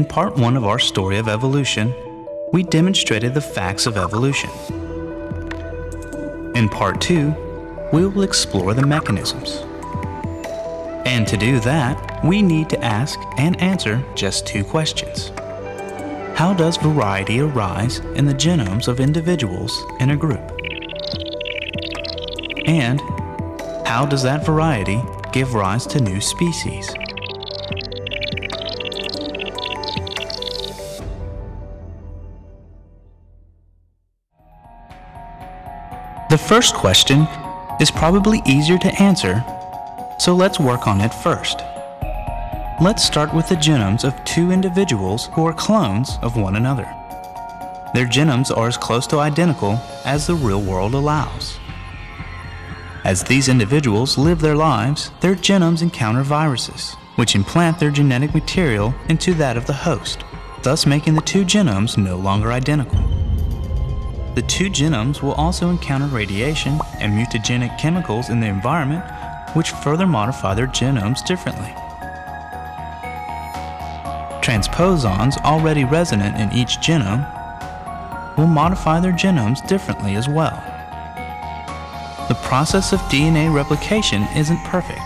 In part one of our story of evolution, we demonstrated the facts of evolution. In part two, we will explore the mechanisms. And to do that, we need to ask and answer just two questions. How does variety arise in the genomes of individuals in a group? And how does that variety give rise to new species? The first question is probably easier to answer, so let's work on it first. Let's start with the genomes of two individuals who are clones of one another. Their genomes are as close to identical as the real world allows. As these individuals live their lives, their genomes encounter viruses, which implant their genetic material into that of the host, thus making the two genomes no longer identical. The two genomes will also encounter radiation and mutagenic chemicals in the environment, which further modify their genomes differently. Transposons already resident in each genome will modify their genomes differently as well. The process of DNA replication isn't perfect,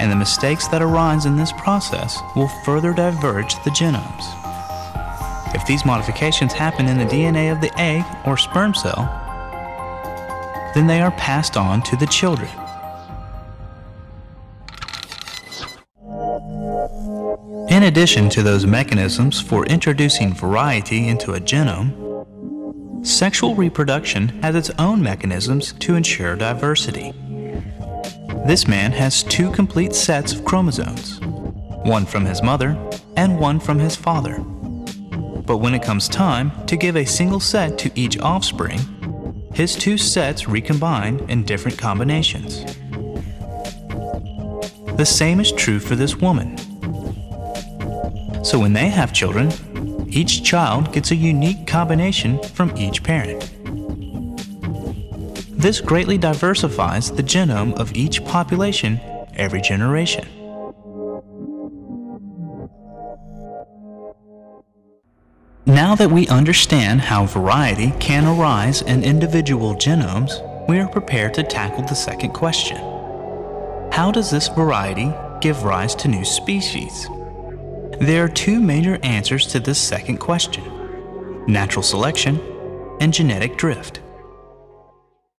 and the mistakes that arise in this process will further diverge the genomes. If these modifications happen in the DNA of the egg or sperm cell, then they are passed on to the children. In addition to those mechanisms for introducing variety into a genome, Sexual reproduction has its own mechanisms to ensure diversity. This man has two complete sets of chromosomes, one from his mother and one from his father. But when it comes time to give a single set to each offspring, his two sets recombine in different combinations. The same is true for this woman. So when they have children, each child gets a unique combination from each parent. This greatly diversifies the genome of each population every generation. Now that we understand how variety can arise in individual genomes, we are prepared to tackle the second question. How does this variety give rise to new species? There are two major answers to this second question natural selection and genetic drift.